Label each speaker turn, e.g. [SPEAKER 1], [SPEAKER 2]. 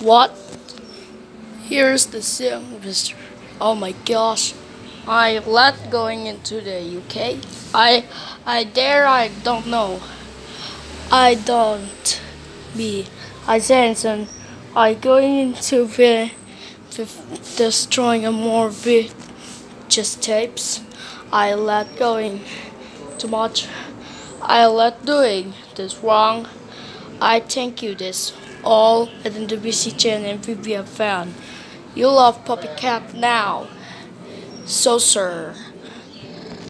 [SPEAKER 1] What? Here's the thing, Mister. Oh my gosh. I let going into the UK. I I dare I don't know. I don't be I sense and I going into the, the destroying a more vi just tapes. I let going too much. I let doing this wrong. I thank you this all at the WC channel and VBF fan. You love Puppy Cat now. So sir.